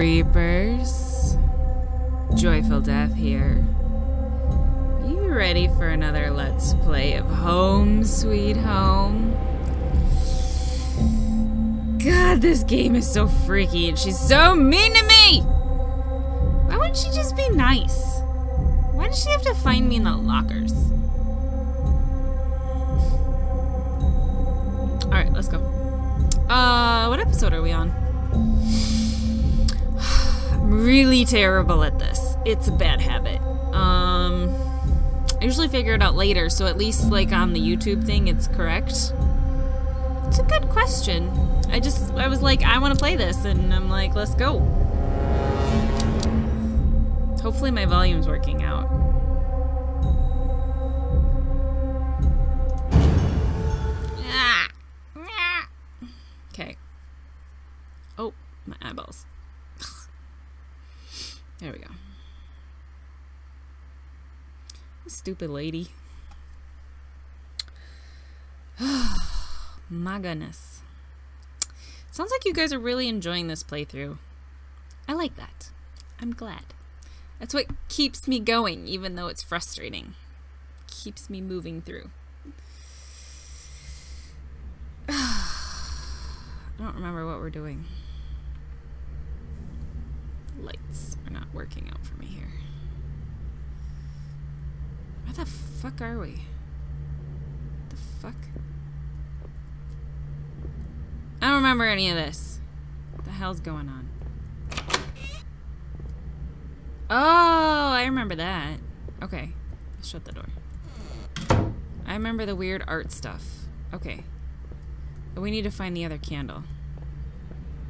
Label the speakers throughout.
Speaker 1: creepers. Joyful Death here. Are you ready for another Let's Play of Home Sweet Home? God, this game is so freaky and she's so mean to me! Why wouldn't she just be nice? Why does she have to find me in the lockers? Alright, let's go. Uh, what episode are we on? Really terrible at this. It's a bad habit. Um, I usually figure it out later, so at least, like, on the YouTube thing, it's correct. It's a good question. I just, I was like, I want to play this, and I'm like, let's go. Hopefully my volume's working out. Stupid lady. my goodness. Sounds like you guys are really enjoying this playthrough. I like that. I'm glad. That's what keeps me going, even though it's frustrating. Keeps me moving through. I don't remember what we're doing. Lights are not working out for me here. Where the fuck are we? The fuck? I don't remember any of this. What the hell's going on? Oh, I remember that. Okay, let's shut the door. I remember the weird art stuff. Okay. But we need to find the other candle.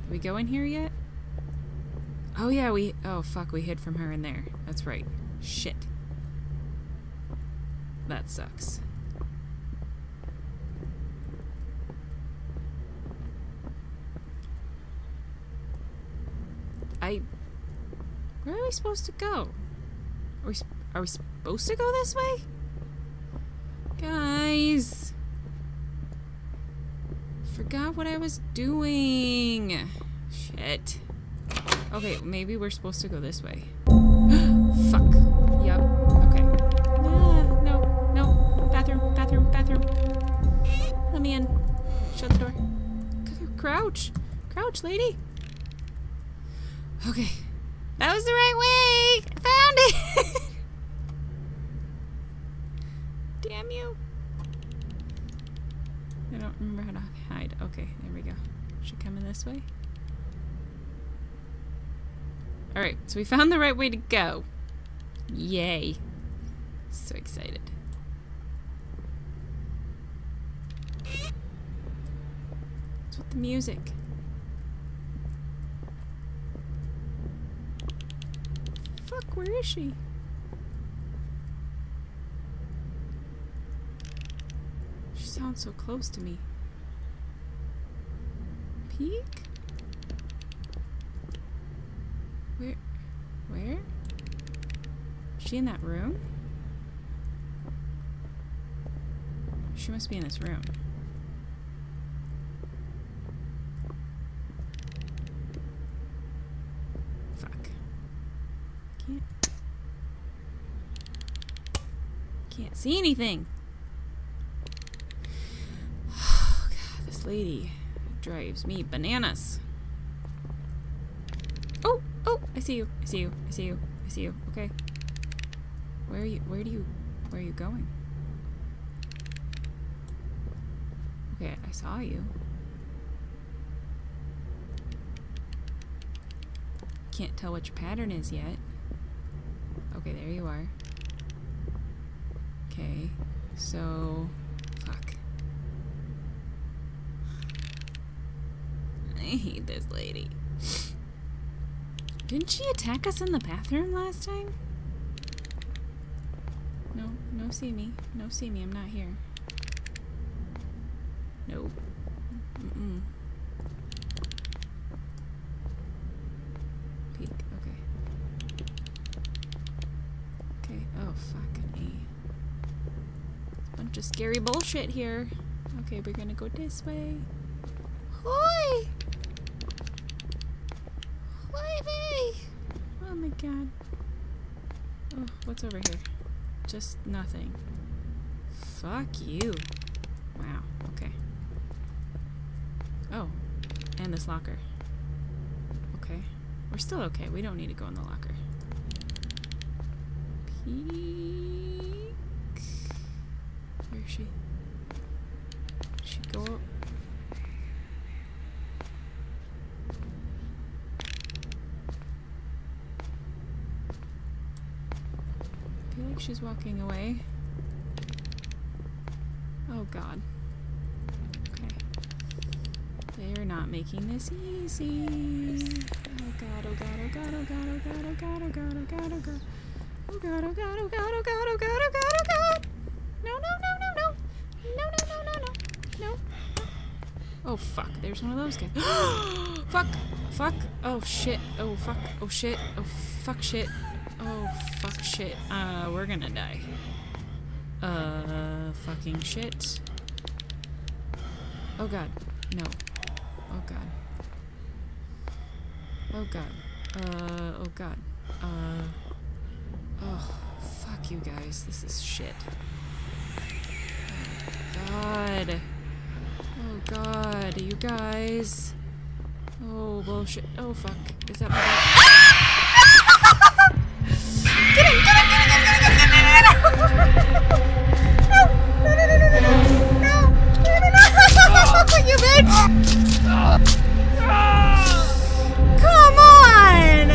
Speaker 1: Did we go in here yet? Oh yeah, we... Oh fuck, we hid from her in there. That's right. Shit. That sucks. I... Where are we supposed to go? Are we, are we supposed to go this way? Guys... Forgot what I was doing. Shit. Okay, maybe we're supposed to go this way. Fuck. Yup. Let me in. Shut the door. C crouch. Crouch, lady. Okay. That was the right way. I found it. Damn you. I don't remember how to hide. Okay, there we go. Should come in this way. Alright, so we found the right way to go. Yay. So excited. What's with the music? Fuck, where is she? She sounds so close to me. Peek? Where? Where? Is she in that room? She must be in this room. Fuck. Can't. Can't see anything. Oh, God, this lady drives me bananas. Oh, oh, I see you. I see you. I see you. I see you. Okay. Where are you? Where do you? Where are you going? Okay, I saw you. Can't tell what your pattern is yet. Okay, there you are. Okay, so... Fuck. I hate this lady. Didn't she attack us in the bathroom last time? No, no see me. No see me, I'm not here. Nope. Mm-mm. Peek, okay. Okay, oh fucking A. Bunch of scary bullshit here. Okay, we're gonna go this way. Hoi! Leave me! Oh my god. Oh, what's over here? Just nothing. Fuck you. Wow, okay. Oh, and this locker. Okay. We're still okay. We don't need to go in the locker. Peek. Where is she? She go up? I feel like she's walking away. Oh god. Okay. They're not making this easy. Oh god, oh god, oh god, oh god, oh god, oh god, oh god, oh god, oh god. Oh god, oh god, oh god, oh god, oh god, oh god, oh god. Oh fuck, there's one of those guys. fuck, fuck. Oh shit. Oh fuck. Oh shit. Oh fuck shit. Oh fuck shit. Uh, we're gonna die. Uh, fucking shit. Oh god. No. Oh god. Oh god. Uh, oh god. Uh, oh, fuck you guys. This is shit. Oh god. God, you guys. Oh bullshit. Oh fuck. Is that my? Get in! Get in! Get in! Get in! Get in! Get in! No! No! No! No! No! No! No! No! No! No! You bitch! Come on!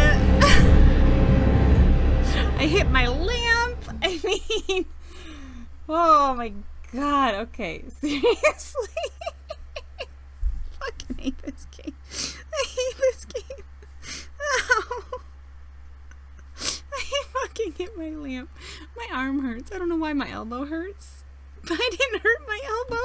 Speaker 1: I hit my lamp. I mean, oh my god. Okay, seriously. Hate this game. I hate this game. Ow. I fucking hit my lamp. My arm hurts. I don't know why my elbow hurts. But I didn't hurt my elbow.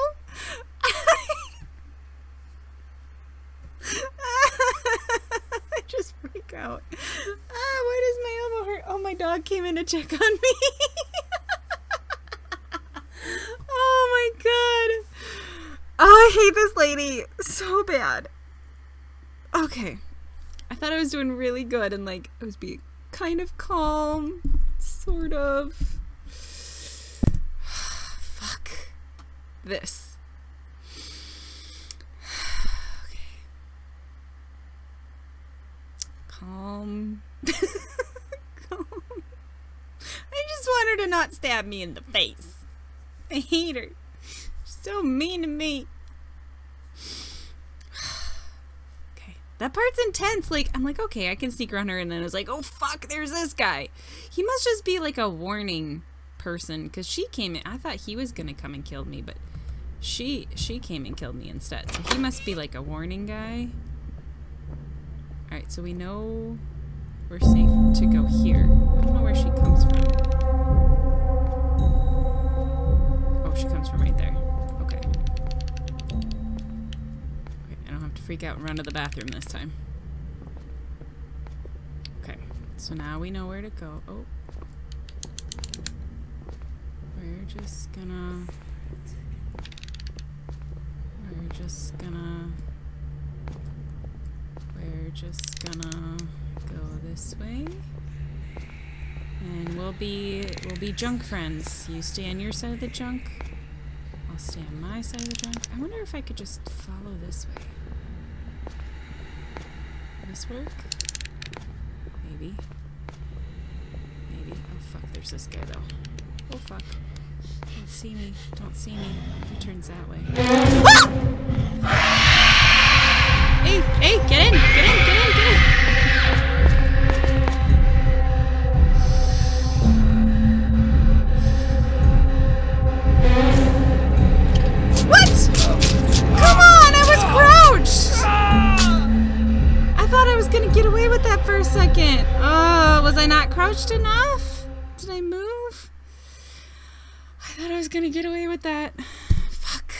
Speaker 1: I just freak out. Ah, why does my elbow hurt? Oh, my dog came in to check on me. oh my god. Oh, I hate this lady so bad. Okay. I thought I was doing really good and like I was being kind of calm, sort of. Fuck this. okay. Calm. calm. I just want her to not stab me in the face. I hate her. So mean to me. okay. That part's intense. Like, I'm like, okay, I can sneak around her. And then I was like, oh, fuck, there's this guy. He must just be like a warning person. Because she came in. I thought he was going to come and kill me. But she she came and killed me instead. So he must be like a warning guy. Alright, so we know we're safe to go here. I don't know where she comes from. Freak out and run to the bathroom this time. Okay, so now we know where to go. Oh. We're just gonna... We're just gonna... We're just gonna go this way. And we'll be we'll be junk friends. You stay on your side of the junk. I'll stay on my side of the junk. I wonder if I could just follow this way. This work? Maybe. Maybe. Oh fuck, there's this guy though. Oh fuck. Don't see me. Don't see me. He turns that way. Hey, hey! Get in, get in, get in! That for a second. Oh, was I not crouched enough? Did I move? I thought I was gonna get away with that. Fuck.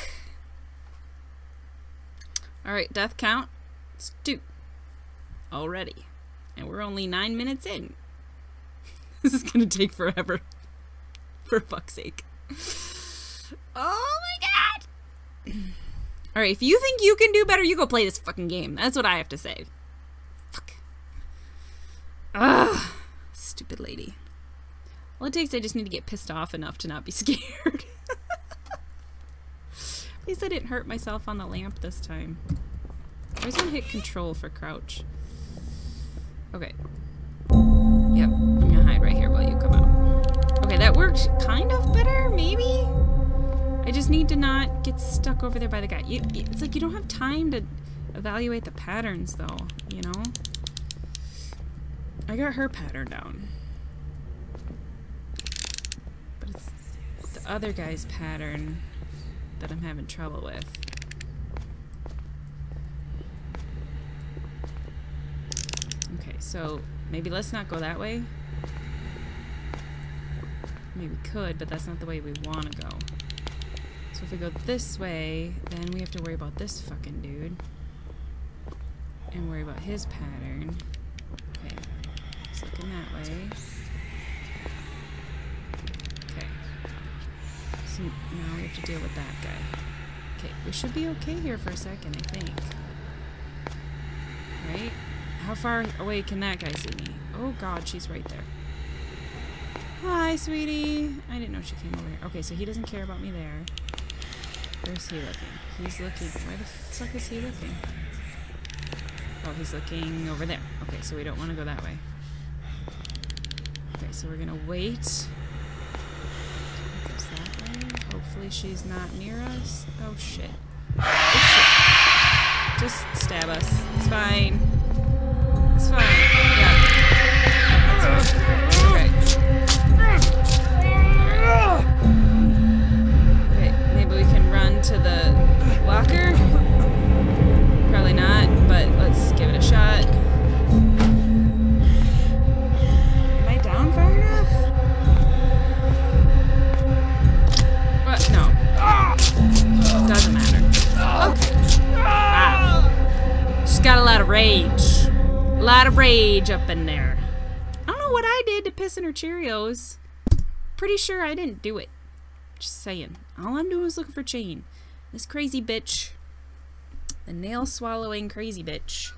Speaker 1: Alright, death count. It's two. Already. And we're only nine minutes in. this is gonna take forever. For fuck's sake. Oh my god! Alright, if you think you can do better, you go play this fucking game. That's what I have to say. Ugh! Stupid lady. All it takes, I just need to get pissed off enough to not be scared. At least I didn't hurt myself on the lamp this time. I always want to hit control for crouch. Okay. Yep, I'm gonna hide right here while you come out. Okay, that worked kind of better, maybe? I just need to not get stuck over there by the guy. You, it's like you don't have time to evaluate the patterns, though, you know? I got her pattern down. But it's the other guy's pattern that I'm having trouble with. Okay, so maybe let's not go that way. Maybe we could, but that's not the way we want to go. So if we go this way, then we have to worry about this fucking dude. And worry about his pattern. He's looking that way. Okay. So now we have to deal with that guy. Okay, we should be okay here for a second, I think. Right? How far away can that guy see me? Oh god, she's right there. Hi, sweetie. I didn't know she came over here. Okay, so he doesn't care about me there. Where's he looking? He's looking. Where the fuck is he looking? Oh, he's looking over there. Okay, so we don't want to go that way. So we're gonna wait. Hopefully she's not near us. Oh shit. Oh shit. Just stab us. It's fine. It's fine. Yeah. Oh. Okay. She's got a lot of rage. A lot of rage up in there. I don't know what I did to piss in her Cheerios. Pretty sure I didn't do it. Just saying. All I'm doing is looking for Jane. This crazy bitch, the nail swallowing crazy bitch,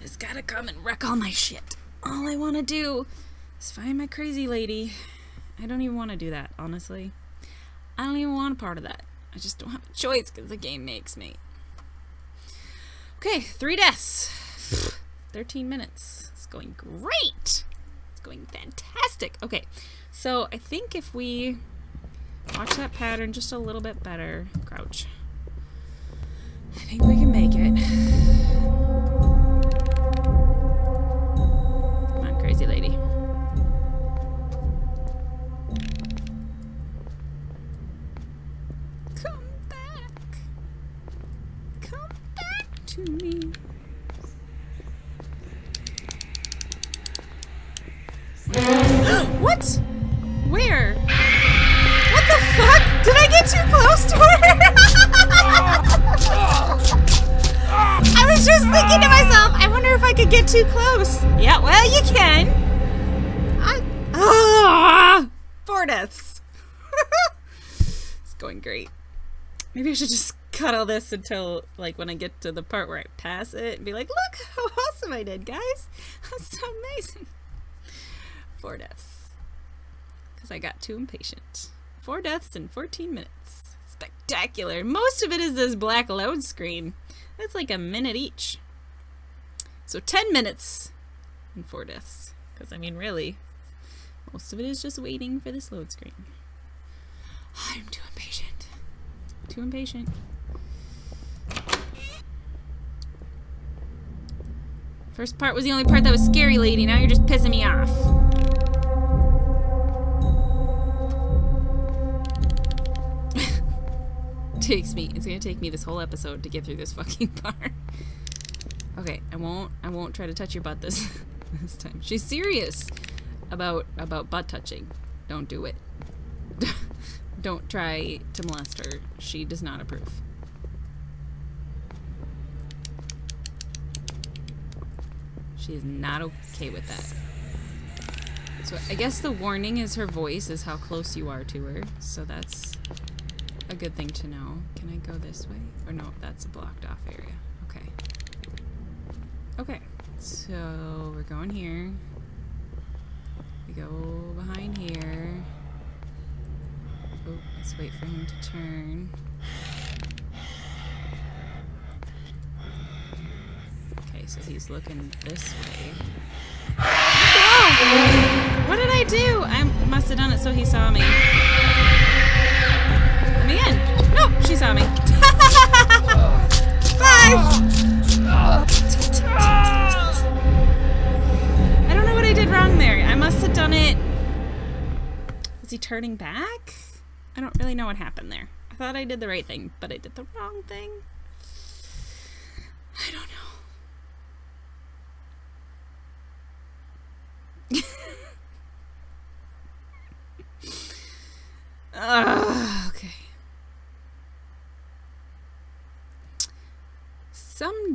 Speaker 1: has gotta come and wreck all my shit. All I wanna do is find my crazy lady. I don't even wanna do that, honestly. I don't even want a part of that. I just don't have a choice because the game makes me. Okay, three deaths. 13 minutes. It's going great. It's going fantastic. Okay, so I think if we watch that pattern just a little bit better, crouch. I think we can make it. Come on, crazy lady. What? Where? What the fuck? Did I get too close to her? I was just thinking to myself, I wonder if I could get too close. Yeah, well, you can. I. Ah! Four deaths. it's going great. Maybe I should just cut all this until, like, when I get to the part where I pass it and be like, look how awesome I did, guys. That's so amazing. Four deaths. Because I got too impatient. Four deaths in 14 minutes. Spectacular. Most of it is this black load screen. That's like a minute each. So 10 minutes and four deaths. Because, I mean, really, most of it is just waiting for this load screen. I'm too impatient. Too impatient. First part was the only part that was scary, lady. Now you're just pissing me off. Takes me it's gonna take me this whole episode to get through this fucking part. Okay, I won't I won't try to touch your butt this this time. She's serious about about butt touching. Don't do it. Don't try to molest her. She does not approve. She is not okay with that. So I guess the warning is her voice is how close you are to her. So that's a good thing to know. Can I go this way? Or no, that's a blocked off area. Okay. Okay. So we're going here. We go behind here. Oh, let's wait for him to turn. Okay, so he's looking this way. Oh! What did I do? I must have done it so he saw me. She saw me. Bye! I don't know what I did wrong there. I must have done it. Was he turning back? I don't really know what happened there. I thought I did the right thing, but I did the wrong thing. I don't know. Ugh, okay.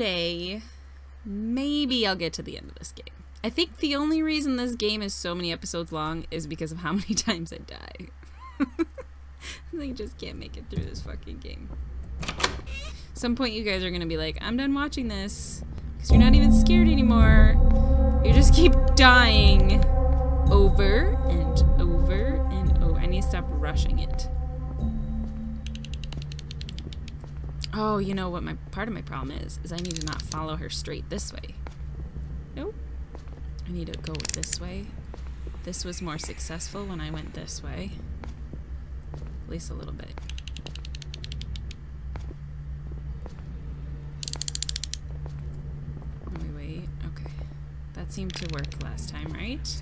Speaker 1: Someday, maybe I'll get to the end of this game. I think the only reason this game is so many episodes long is because of how many times I die. I just can't make it through this fucking game. Some point you guys are gonna be like, I'm done watching this. Because you're not even scared anymore. You just keep dying over and over and over. I need to stop rushing it. Oh, you know what my part of my problem is? Is I need to not follow her straight this way. Nope. I need to go this way. This was more successful when I went this way. At least a little bit. Wait, wait. Okay. That seemed to work last time, right?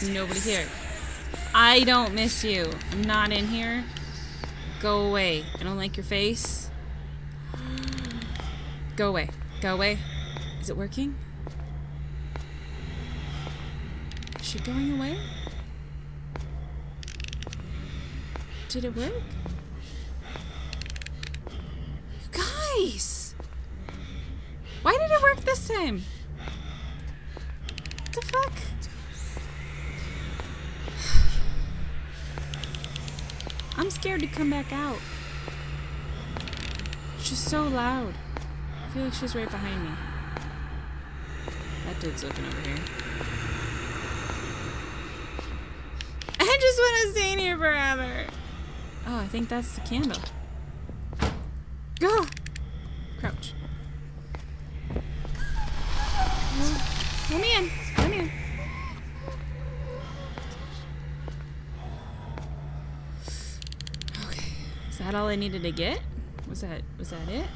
Speaker 1: There's nobody here. I don't miss you. I'm not in here. Go away. I don't like your face. Go away. Go away. Is it working? Is she going away? Did it work? You guys! Why did it work this time? What the fuck? I'm scared to come back out. She's so loud. I feel like she's right behind me. That dude's looking over here. I just want to stay in here forever. Oh, I think that's the candle. Go! Crouch. No. Let me in. Let me in. Okay. Is that all I needed to get? Was that was that it?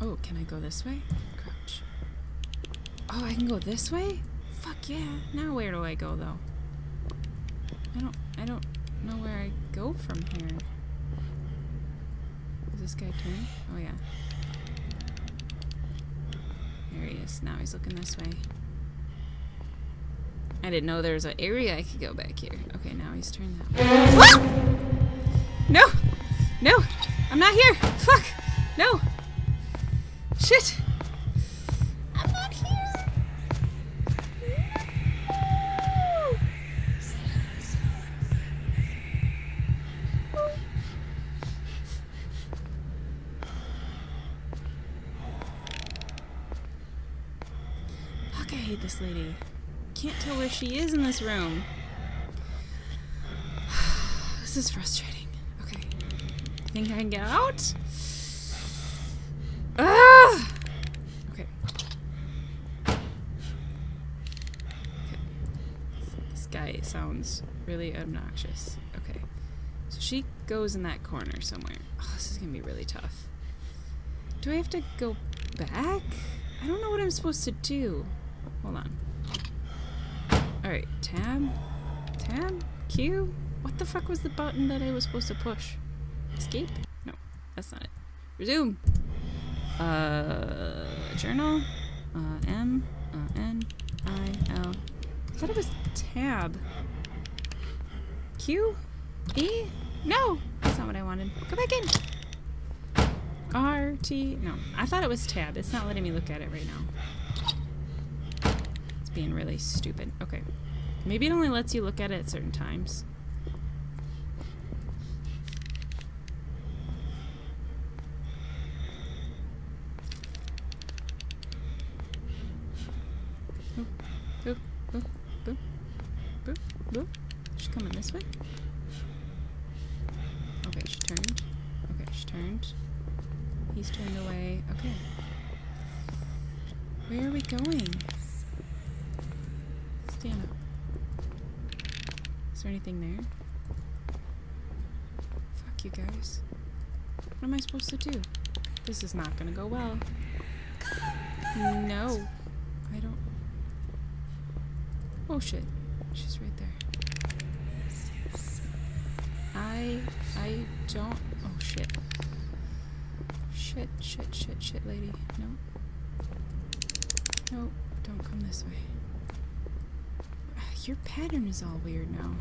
Speaker 1: Oh, can I go this way? Crouch. Oh, I can go this way? Fuck yeah. Now where do I go though? I don't I don't know where I go from here. Is this guy turn? Oh yeah. There he is. Now he's looking this way. I didn't know there was an area I could go back here. Okay, now he's turned that way. She is in this room. This is frustrating. Okay. Think I can get out? Ah! Okay. Okay. This guy sounds really obnoxious. Okay. So she goes in that corner somewhere. Oh, this is gonna be really tough. Do I have to go back? I don't know what I'm supposed to do. Hold on. Alright, tab? Tab? Q? What the fuck was the button that I was supposed to push? Escape? No, that's not it. Resume. Uh, journal. Uh, M. Uh, N. I. L. I thought it was tab. Q? E? No! That's not what I wanted. Go back in. R, T. No. I thought it was tab. It's not letting me look at it right now. Being really stupid. Okay. Maybe it only lets you look at it at certain times. Boop, boop, boop, boop, boop, boop. She's coming this way. Okay, she turned. Okay, she turned. He's turned away. Okay. Where are we going? Stand up. Is there anything there? Fuck you guys. What am I supposed to do? This is not gonna go well. No. I don't. Oh shit. She's right there. I. I don't. Oh shit. Shit, shit, shit, shit, lady. No. No, don't come this way. Your pattern is all weird now.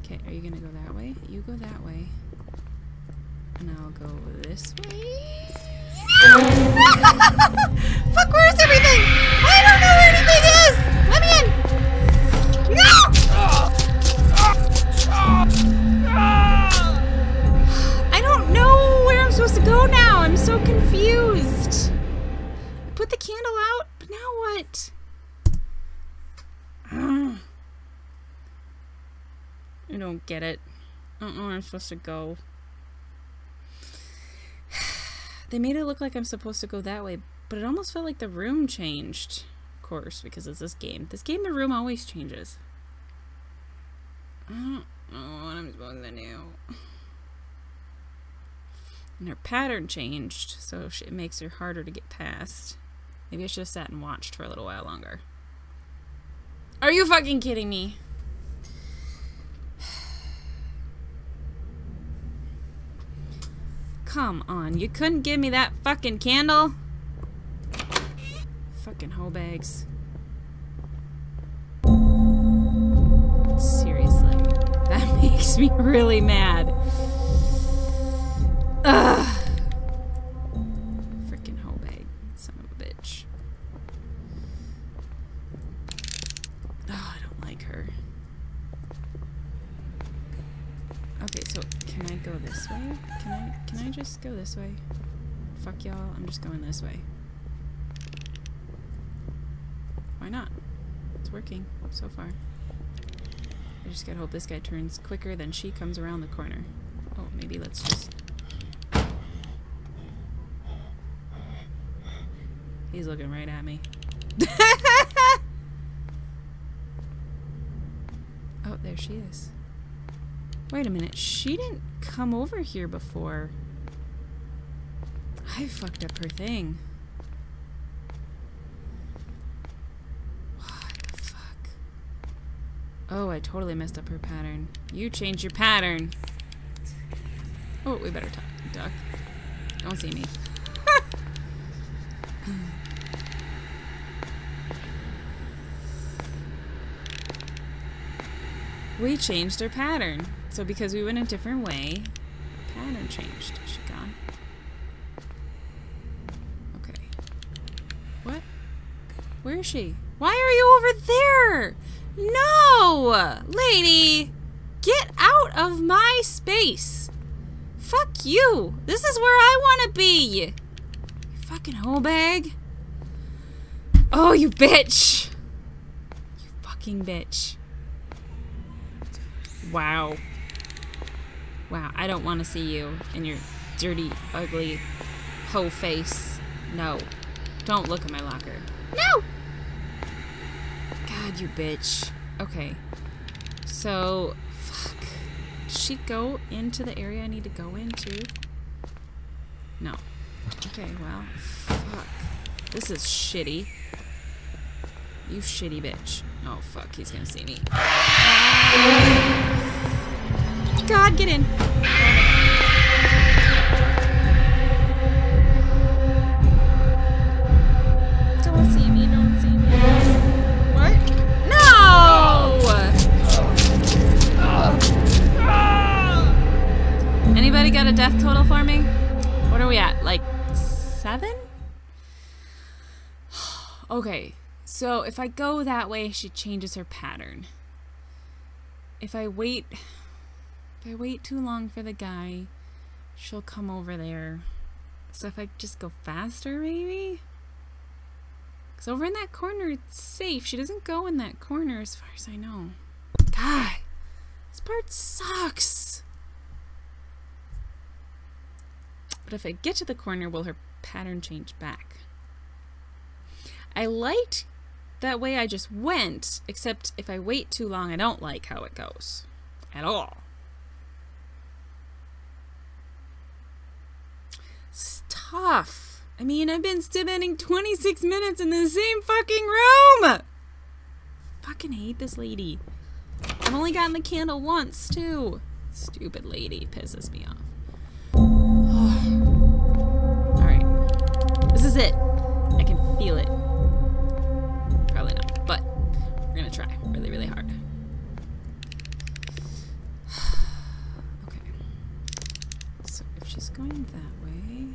Speaker 1: Okay, are you gonna go that way? You go that way. I'll go this way. Fuck, where's everything? I don't know where anything is! Let me in! No! I don't know where I'm supposed to go now. I'm so confused. I put the candle out, but now what? I don't get it. I don't know where I'm supposed to go. They made it look like I'm supposed to go that way, but it almost felt like the room changed. Of course, because it's this game. This game, the room always changes. I don't know what I'm supposed to do. And her pattern changed, so it makes her harder to get past. Maybe I should have sat and watched for a little while longer. Are you fucking kidding me? Come on, you couldn't give me that fucking candle? Fucking hoe bags. Seriously, that makes me really mad. Ugh. Freaking hoe bag, son of a bitch. Oh, I don't like her. Okay, so can I go this way? Can I can I just go this way? Fuck y'all, I'm just going this way. Why not? It's working so far. I just gotta hope this guy turns quicker than she comes around the corner. Oh, maybe let's just... He's looking right at me. oh, there she is. Wait a minute, she didn't come over here before. I fucked up her thing. What the fuck? Oh, I totally messed up her pattern. You changed your pattern. Oh, we better talk, duck. Don't see me. we changed our pattern. So because we went a different way, pattern changed. She gone? Okay. What? Where is she? Why are you over there? No! Lady! Get out of my space! Fuck you! This is where I want to be! You fucking hoe bag. Oh, you bitch! You fucking bitch. Wow. Wow, I don't want to see you in your dirty, ugly hoe face. No. Don't look at my locker. No! God, you bitch. Okay. So, fuck. Did she go into the area I need to go into? No. Okay, well, fuck. This is shitty. You shitty bitch. Oh, fuck, he's gonna see me. God, get in. Death total for me? What are we at? Like seven? okay, so if I go that way, she changes her pattern. If I wait, if I wait too long for the guy, she'll come over there. So if I just go faster, maybe? Because over in that corner, it's safe. She doesn't go in that corner as far as I know. God, this part sucks. But if I get to the corner, will her pattern change back? I liked that way I just went, except if I wait too long, I don't like how it goes. At all. It's tough. I mean, I've been spending 26 minutes in the same fucking room! Fucking hate this lady. I've only gotten the candle once, too. Stupid lady pisses me off. It. I can feel it. Probably not, but we're gonna try really, really hard. okay. So if she's going that way,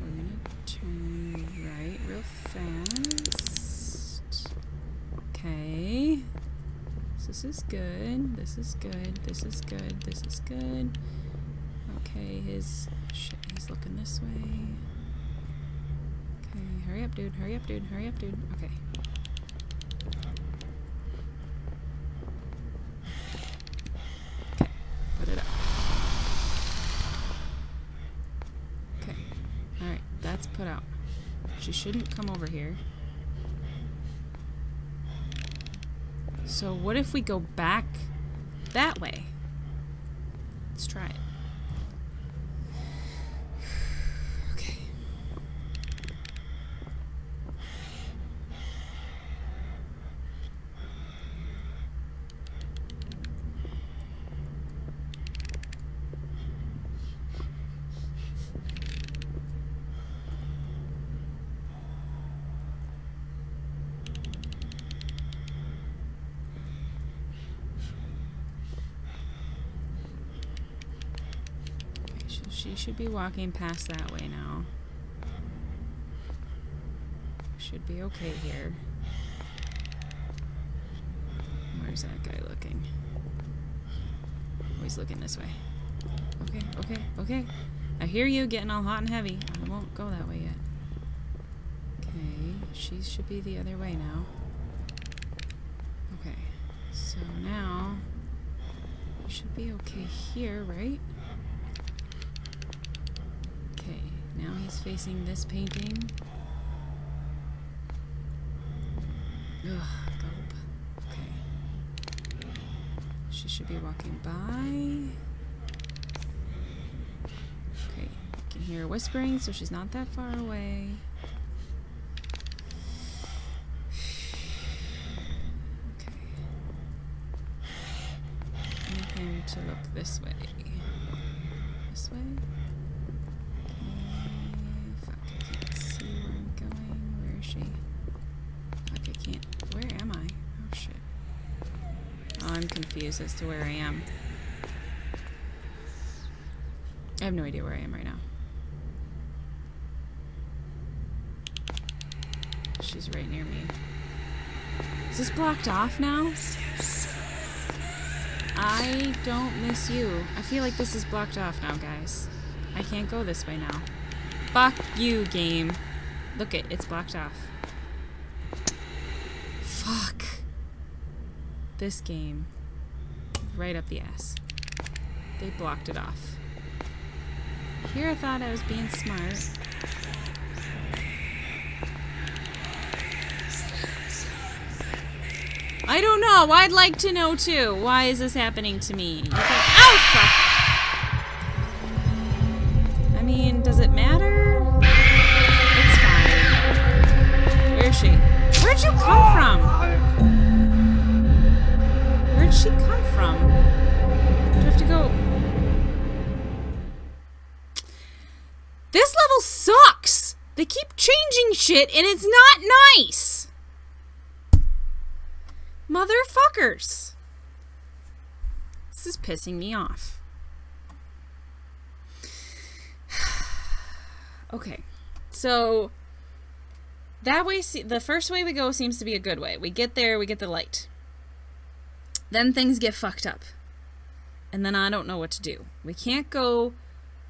Speaker 1: we're gonna turn right real fast. Okay. This is good. This is good. This is good. This is good. Okay, his shit, he's looking this way. Hurry up, dude. Hurry up, dude. Hurry up, dude. Okay. Okay, put it up. Okay. Alright, that's put out. She shouldn't come over here. So what if we go back that way? Let's try it. Okay. Okay, she, she should be walking past that way now. Should be okay here. Where's that guy looking? He's looking this way. Okay, okay, okay. I hear you getting all hot and heavy. I won't go that way yet. Okay, she should be the other way now. Okay, so now should be okay here, right? Okay, now he's facing this painting. Ugh, gulp. Okay. She should be walking by. Okay, I can hear her whispering, so she's not that far away. Okay. I need him to look this way. This way? Okay, fuck, I can't see where I'm going. Where is she? Fuck, I can't. Where am I? Oh shit. Oh, As to where I am. I have no idea where I am right now. She's right near me. Is this blocked off now? I don't miss you. I feel like this is blocked off now, guys. I can't go this way now. Fuck you, game. Look it, it's blocked off. Fuck. This game. Right up the ass. They blocked it off. Here I thought I was being smart. I don't know. I'd like to know too. Why is this happening to me? Fuck! I mean, does it matter? It's fine. Where is she? Where'd you come from? She come from? Do I have to go? This level sucks! They keep changing shit and it's not nice! Motherfuckers! This is pissing me off. Okay. So that way the first way we go seems to be a good way. We get there, we get the light. Then things get fucked up. And then I don't know what to do. We can't go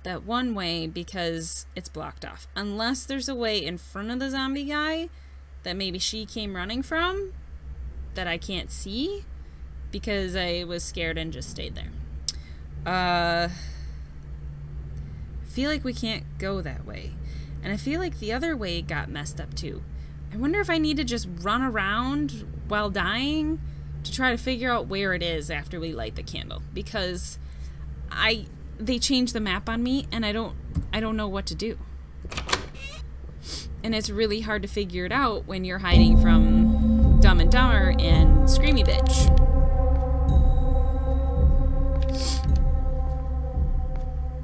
Speaker 1: that one way because it's blocked off. Unless there's a way in front of the zombie guy that maybe she came running from that I can't see because I was scared and just stayed there. Uh, feel like we can't go that way. And I feel like the other way got messed up too. I wonder if I need to just run around while dying to try to figure out where it is after we light the candle because I they changed the map on me and I don't I don't know what to do. And it's really hard to figure it out when you're hiding from Dumb and Dumber and Screamy Bitch.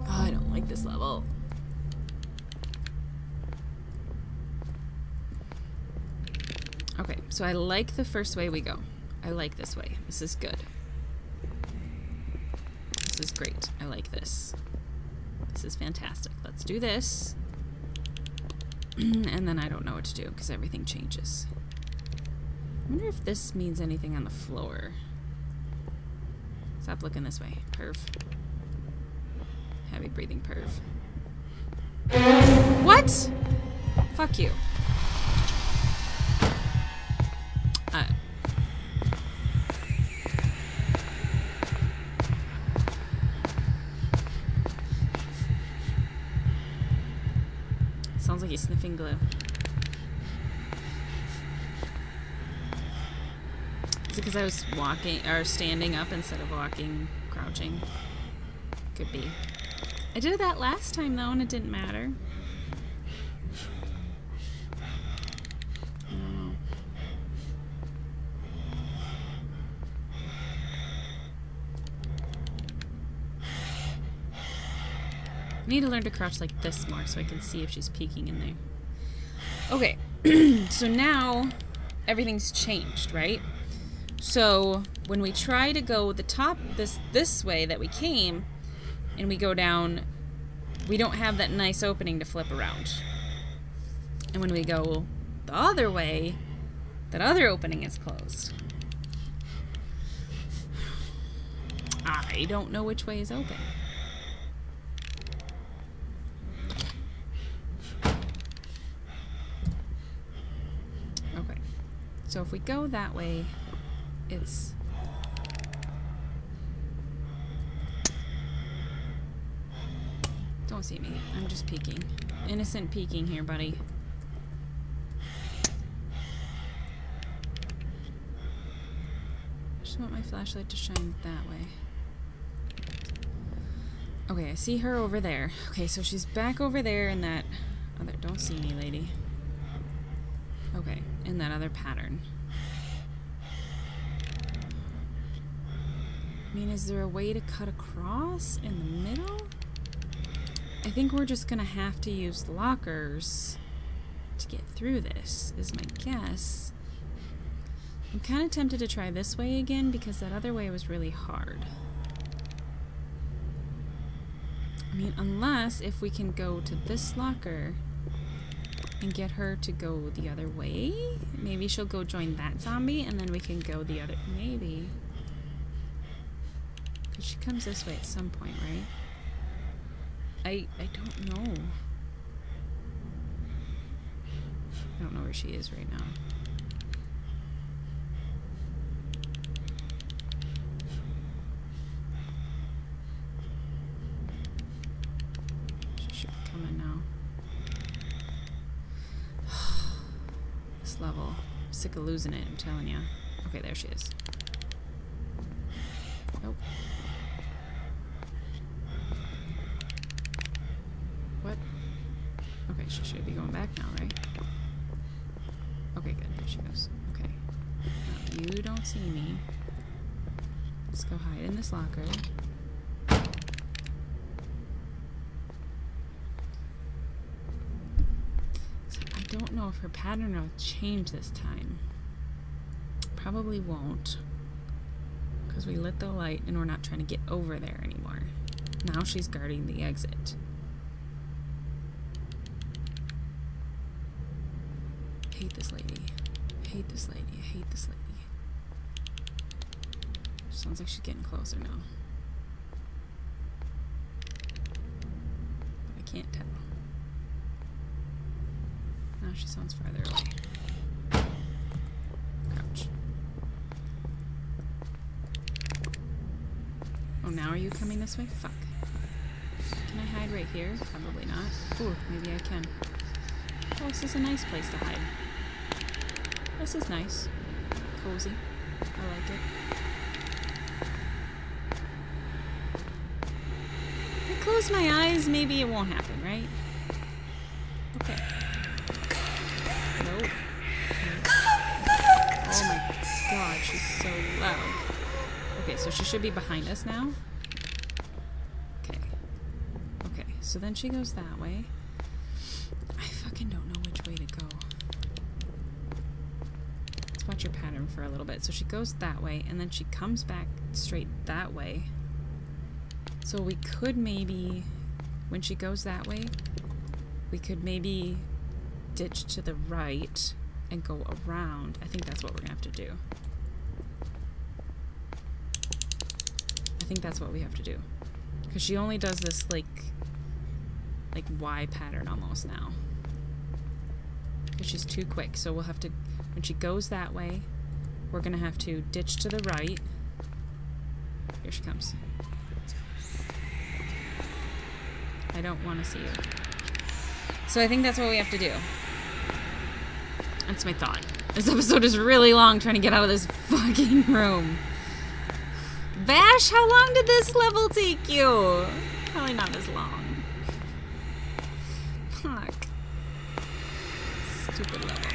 Speaker 1: Oh, I don't like this level. Okay, so I like the first way we go. I like this way. This is good. This is great. I like this. This is fantastic. Let's do this. and then I don't know what to do because everything changes. I wonder if this means anything on the floor. Stop looking this way. Perv. Heavy breathing perv. What? Fuck you. Sniffing glue. Is it because I was walking or standing up instead of walking, crouching? Could be. I did that last time though, and it didn't matter. I need to learn to crouch like this more so I can see if she's peeking in there. Okay, so now everything's changed, right? So when we try to go the top this this way that we came, and we go down, we don't have that nice opening to flip around. And when we go the other way, that other opening is closed. I don't know which way is open. So if we go that way, it's... Don't see me. I'm just peeking. Innocent peeking here, buddy. I just want my flashlight to shine that way. Okay, I see her over there. Okay, so she's back over there in that other... Don't see me, lady. Okay, in that other pattern. I mean, is there a way to cut across in the middle? I think we're just gonna have to use lockers to get through this, is my guess. I'm kind of tempted to try this way again because that other way was really hard. I mean, unless if we can go to this locker and get her to go the other way. Maybe she'll go join that zombie and then we can go the other... Maybe. Because she comes this way at some point, right? I, I don't know. I don't know where she is right now. level. I'm sick of losing it, I'm telling you. Okay, there she is. Nope. What? Okay, she should be going back now, right? Okay, good. There she goes. Okay. Now, you don't see me. Let's go hide in this locker. don't know if her pattern will change this time. Probably won't. Because we lit the light and we're not trying to get over there anymore. Now she's guarding the exit. hate this lady. Hate this lady. Hate this lady. Sounds like she's getting closer now. But I can't tell. She sounds farther away. Crouch. Oh, now are you coming this way? Fuck. Can I hide right here? Probably not. Ooh, maybe I can. Oh, this is a nice place to hide. This is nice. Cozy. I like it. If I close my eyes, maybe it won't happen, right? Loud. Okay, so she should be behind us now. Okay. Okay, so then she goes that way. I fucking don't know which way to go. Let's watch her pattern for a little bit. So she goes that way, and then she comes back straight that way. So we could maybe, when she goes that way, we could maybe ditch to the right and go around. I think that's what we're gonna have to do. Think that's what we have to do. Because she only does this, like, like Y pattern almost now. Because she's too quick. So we'll have to, when she goes that way, we're gonna have to ditch to the right. Here she comes. I don't want to see you. So I think that's what we have to do. That's my thought. This episode is really long trying to get out of this fucking room. Bash, how long did this level take you? Probably not as long. Fuck. Stupid level.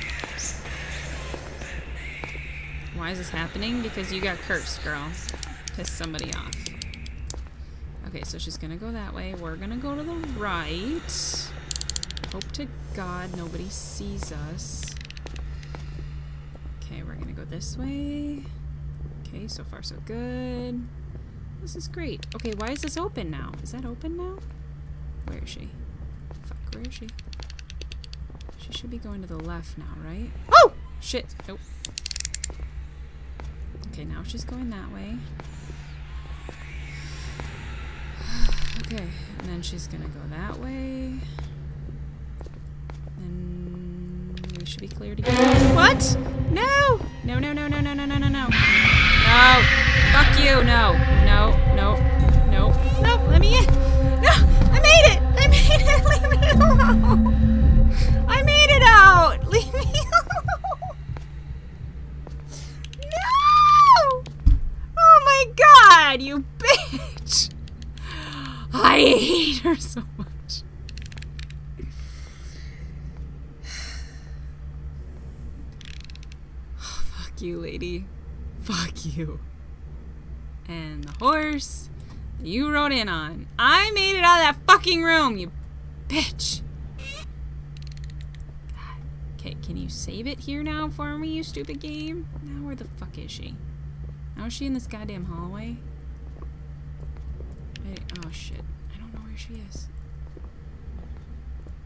Speaker 1: Why is this happening? Because you got cursed, girl. Pissed somebody off. Okay, so she's gonna go that way. We're gonna go to the right. Hope to God nobody sees us. Okay, we're gonna go this way. Okay, so far so good. This is great. Okay, why is this open now? Is that open now? Where is she? Fuck, where is she? She should be going to the left now, right? Oh! Shit. Nope. Okay, now she's going that way. Okay, and then she's gonna go that way. And we should be clear to go. What? No! No, no, no, no, no, no, no, no, no. No! Fuck you! No! No! No! No! No! Let me in! No! I made it! I made it! Leave me alone! I made it out! Leave me alone! No! Oh my god! You bitch! I hate her so much. Fuck you, lady. Fuck you. And the horse you rode in on. I made it out of that fucking room, you bitch. Okay, can you save it here now for me, you stupid game? Now where the fuck is she? Now is she in this goddamn hallway? I, oh shit. I don't know where she is.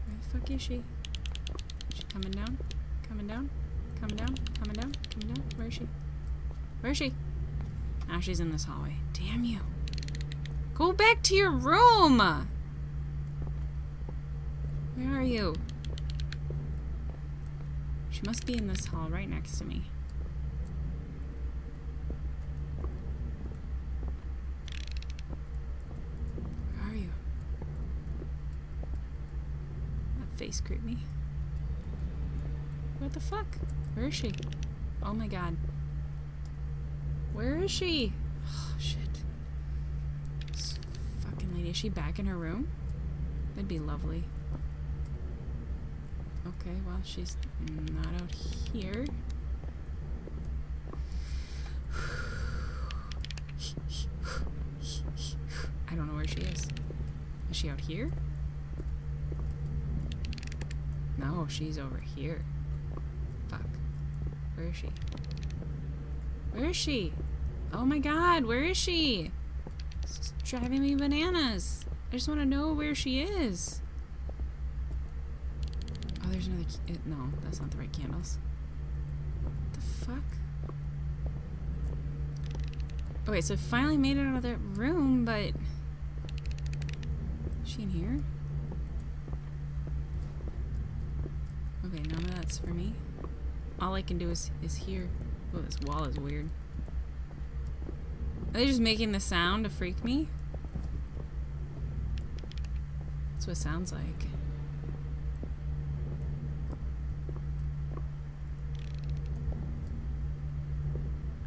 Speaker 1: Where the fuck is she? Is she coming down? Coming down? Coming down? Coming down? Coming down? Where is she? Where is she? Now she's in this hallway. Damn you. Go back to your room! Where are you? She must be in this hall right next to me. Where are you? That face creeped me. What the fuck? Where is she? Oh my god. Where is she? Oh, shit. This fucking lady. Is she back in her room? That'd be lovely. Okay, well, she's not out here. I don't know where she is. Is she out here? No, she's over here. Fuck. Where is she? Where is she? Oh my god, where is she? Is driving me bananas. I just want to know where she is. Oh, there's another. It, no, that's not the right candles. What the fuck? Okay, so I finally made it out of that room, but... Is she in here? Okay, none of that's for me. All I can do is, is hear. Oh, this wall is weird. Are they just making the sound to freak me? That's what it sounds like.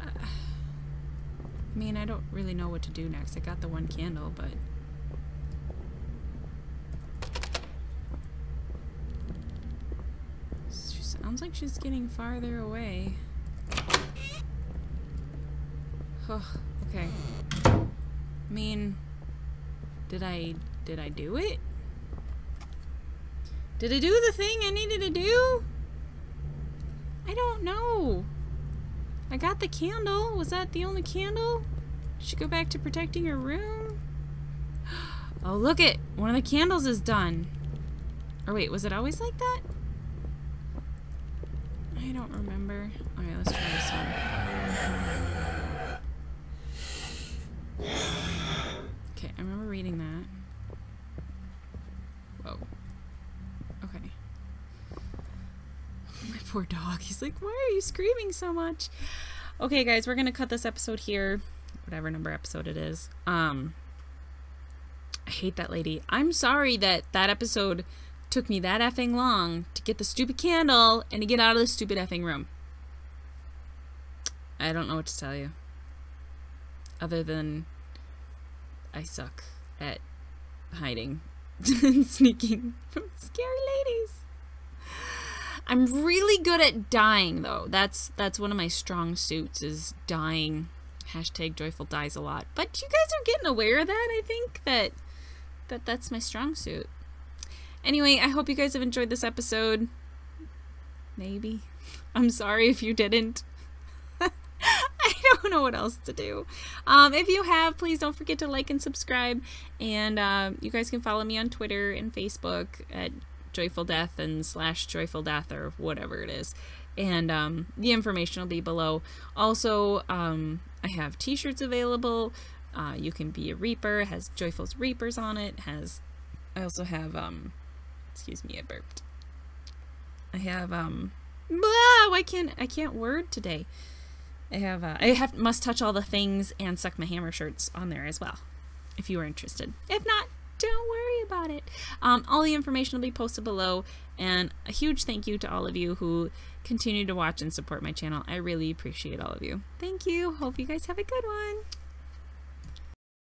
Speaker 1: I mean, I don't really know what to do next. I got the one candle, but... She sounds like she's getting farther away. Oh, okay. I mean, did I, did I do it? Did I do the thing I needed to do? I don't know. I got the candle. Was that the only candle? Did she go back to protecting her room? Oh, look it! One of the candles is done. Or wait, was it always like that? He's like, why are you screaming so much? Okay, guys, we're going to cut this episode here whatever number episode it is. Um, I hate that lady. I'm sorry that that episode took me that effing long to get the stupid candle and to get out of the stupid effing room. I don't know what to tell you. Other than I suck at hiding and sneaking from scary ladies. I'm really good at dying though. That's that's one of my strong suits is dying hashtag joyful dies a lot. But you guys are getting aware of that, I think, that that that's my strong suit. Anyway, I hope you guys have enjoyed this episode. Maybe. I'm sorry if you didn't. I don't know what else to do. Um, if you have, please don't forget to like and subscribe. And uh, you guys can follow me on Twitter and Facebook at Joyful Death and slash Joyful Death or whatever it is. And um, the information will be below. Also, um, I have t-shirts available. Uh, you can be a Reaper. Has Joyful's Reapers on it. Has I also have um excuse me, I burped. I have um blah, I can't I can't word today. I have uh, I have must touch all the things and suck my hammer shirts on there as well. If you are interested. If not, don't worry about it. Um, all the information will be posted below, and a huge thank you to all of you who continue to watch and support my channel. I really appreciate all of you. Thank you. Hope you guys have a good one.